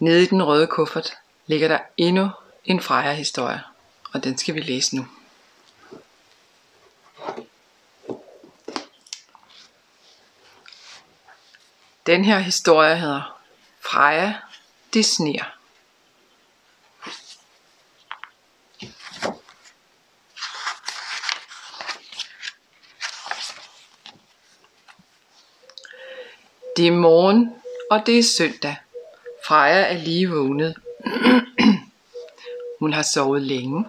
Nede i den røde kuffert ligger der endnu en Freja-historie, og den skal vi læse nu. Den her historie hedder Freja, det sner. Det er morgen, og det er søndag. Freja er lige vågnet. Hun har sovet længe.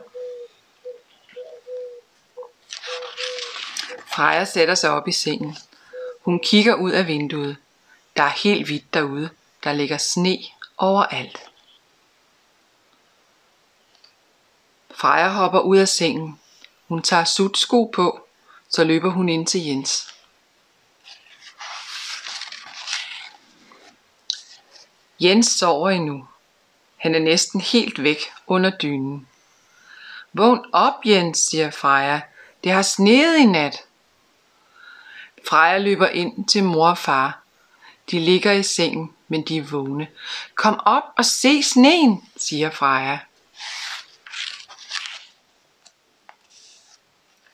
Freja sætter sig op i sengen. Hun kigger ud af vinduet. Der er helt hvidt derude. Der ligger sne overalt. Freja hopper ud af sengen. Hun tager sutsko på, så løber hun ind til Jens. Jens sover endnu. Han er næsten helt væk under dynen. Vågn op, Jens, siger Freja. Det har sneet i nat. Freja løber ind til mor og far. De ligger i sengen, men de er vågne. Kom op og se sneen, siger Freja.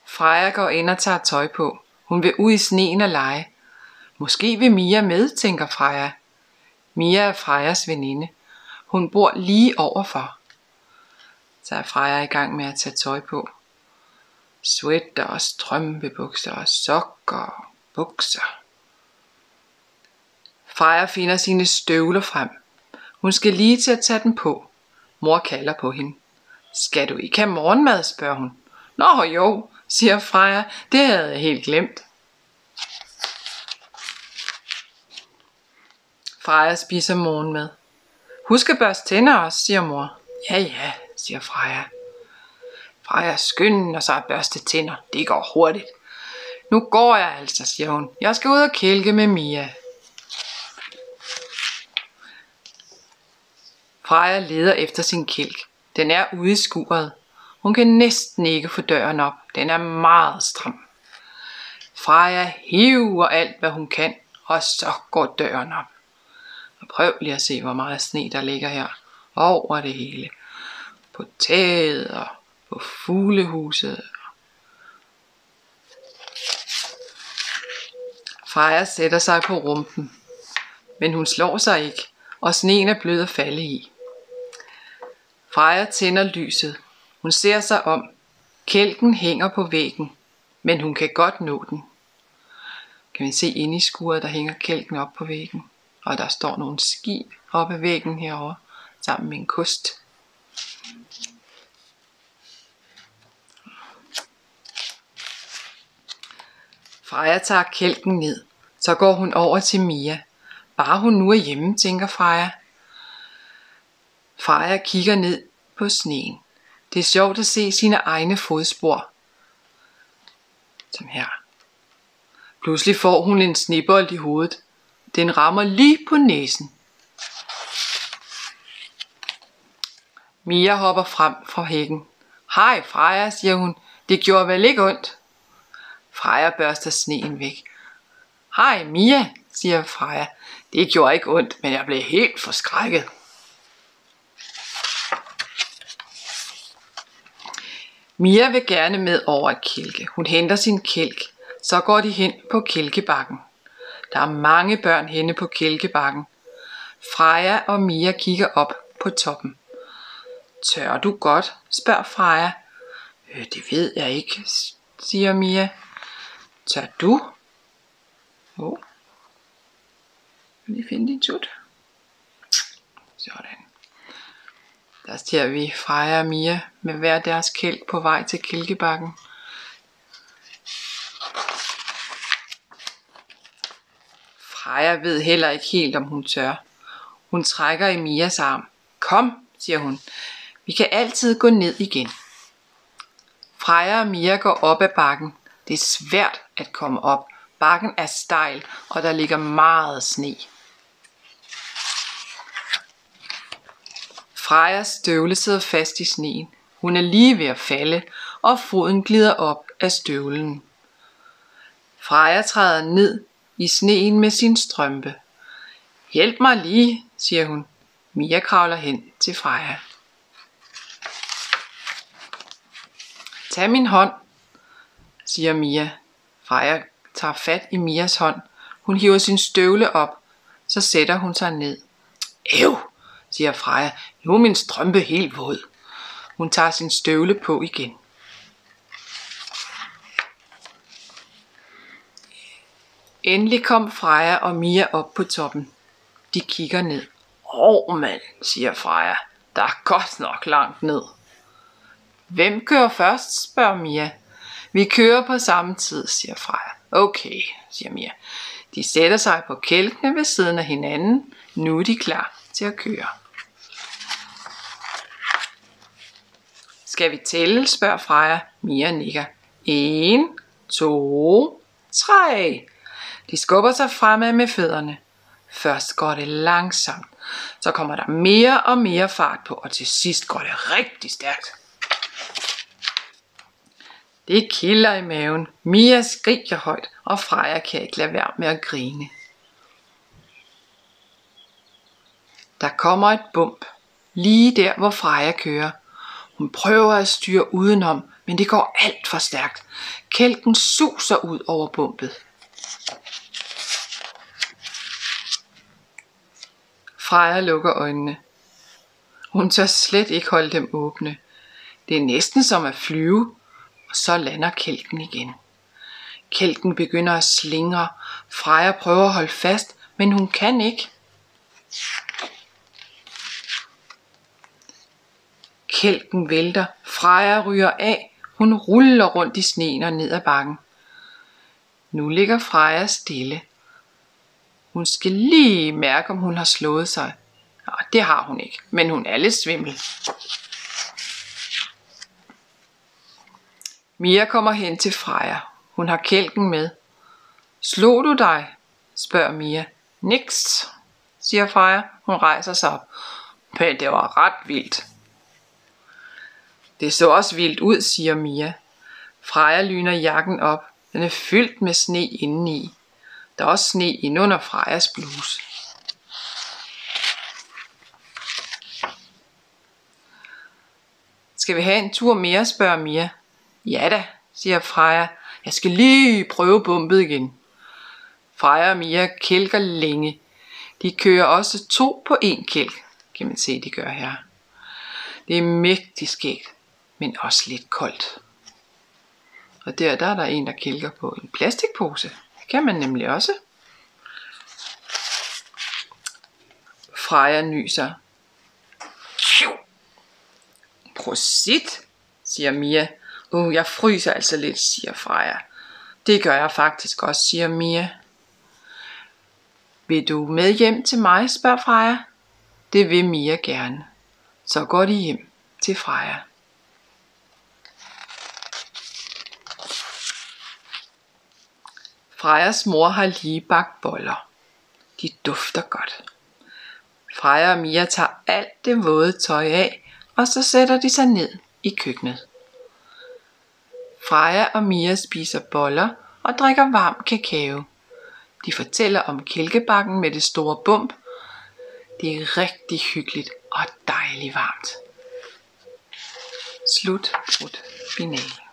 Freja går ind og tager tøj på. Hun vil ud i sneen og lege. Måske vil Mia med, tænker Freja. Mia er Frejas veninde. Hun bor lige overfor. Så er Freja i gang med at tage tøj på. Sweater og strømpebukser og sokker og bukser. Freja finder sine støvler frem. Hun skal lige til at tage dem på. Mor kalder på hende. Skal du ikke have morgenmad, spørger hun. Nå jo, siger Freja. Det havde jeg helt glemt. Freja spiser morgenmad. Husk at børste tænder også, siger mor. Ja, ja, siger Freja. Freja skynder sig at børste tænder. Det går hurtigt. Nu går jeg altså, siger hun. Jeg skal ud og kælke med Mia. Freja leder efter sin kælk. Den er ude i skuret. Hun kan næsten ikke få døren op. Den er meget stram. Freja hiver alt, hvad hun kan, og så går døren op. Prøv lige at se, hvor meget sne der ligger her. Over det hele. På taget og på fuglehuset. Freja sætter sig på rumpen. Men hun slår sig ikke, og sneen er blød at falde i. Freja tænder lyset. Hun ser sig om. Kælken hænger på væggen, men hun kan godt nå den. Kan man se inde i skuret, der hænger kælken op på væggen og der står nogle skib oppe ad væggen herovre, sammen med en kost. Freja tager kælken ned, så går hun over til Mia. Bare hun nu er hjemme, tænker Freja. Freja kigger ned på sneen. Det er sjovt at se sine egne fodspor. Som her. Pludselig får hun en snibbold i hovedet. Den rammer lige på næsen. Mia hopper frem fra hækken. Hej Freja, siger hun. Det gjorde vel ikke ondt? Freja børster sneen væk. Hej Mia, siger Freja. Det gjorde ikke ondt, men jeg blev helt forskrækket. Mia vil gerne med over et kælke. Hun henter sin kælk. Så går de hen på kælkebakken. Der er mange børn henne på kælkebakken. Freja og Mia kigger op på toppen. Tør du godt? spørger Freja. Øh, det ved jeg ikke, siger Mia. Tør du? Åh. Oh. Kan lige finde din tut? Sådan. Der ser vi Freja og Mia med hver deres kælk på vej til kælkebakken. Freja ved heller ikke helt, om hun tør. Hun trækker i Mias arm. Kom, siger hun. Vi kan altid gå ned igen. Freja og Mia går op ad bakken. Det er svært at komme op. Bakken er stejl, og der ligger meget sne. Frejas støvle sidder fast i sneen. Hun er lige ved at falde, og foden glider op af støvlen. Freja træder ned i sneen med sin strømpe. Hjælp mig lige, siger hun. Mia kravler hen til Freja. Tag min hånd, siger Mia. Freja tager fat i Mias hånd. Hun hiver sin støvle op. Så sætter hun sig ned. Æv, siger Freja. Nu er min strømpe helt våd. Hun tager sin støvle på igen. Endelig kom Freja og Mia op på toppen. De kigger ned. Åh oh, mand, siger Freja. Der er godt nok langt ned. Hvem kører først, spørger Mia. Vi kører på samme tid, siger Freja. Okay, siger Mia. De sætter sig på kælkene ved siden af hinanden. Nu er de klar til at køre. Skal vi tælle, spørger Freja. Mia nikker. En, to, tre. De skubber sig fremad med fødderne. Først går det langsomt, så kommer der mere og mere fart på, og til sidst går det rigtig stærkt. Det kilder i maven. Mia skriger højt, og Freja kan ikke lade være med at grine. Der kommer et bump, lige der hvor Freja kører. Hun prøver at styre udenom, men det går alt for stærkt. Kælken suser ud over bumpet. Freja lukker øjnene. Hun tør slet ikke holde dem åbne. Det er næsten som at flyve, og så lander kælken igen. Kælken begynder at slingre. Freja prøver at holde fast, men hun kan ikke. Kælken vælter. Freja ryger af. Hun ruller rundt i sneen og ned ad bakken. Nu ligger Freja stille. Hun skal lige mærke, om hun har slået sig. Nå, det har hun ikke, men hun er lidt svimmel. Mia kommer hen til Freja. Hun har kælken med. Slog du dig? spørger Mia. Niks, siger Freja. Hun rejser sig op. Men det var ret vildt. Det så også vildt ud, siger Mia. Freja lyner jakken op. Den er fyldt med sne indeni. Der er også sne indunder Frejas bluse. Skal vi have en tur mere, spørger Mia. Ja da, siger Freja. Jeg skal lige prøve bumpet igen. Freja og Mia kælker længe. De kører også to på en kælk, kan man se, de gør her. Det er mægtig skægt, men også lidt koldt. Og der, der er der en, der kælker på en plastikpose. Det kan man nemlig også. Freja nyser. Prosit, siger Mia. Uh, jeg fryser altså lidt, siger Freja. Det gør jeg faktisk også, siger Mia. Vil du med hjem til mig, spørger Freja. Det vil Mia gerne. Så går de hjem til Freja. Frejas mor har lige bagt boller. De dufter godt. Freja og Mia tager alt det våde tøj af, og så sætter de sig ned i køkkenet. Freja og Mia spiser boller og drikker varm kakao. De fortæller om kælkebakken med det store bump. Det er rigtig hyggeligt og dejligt varmt. Slut. Brud. Finale.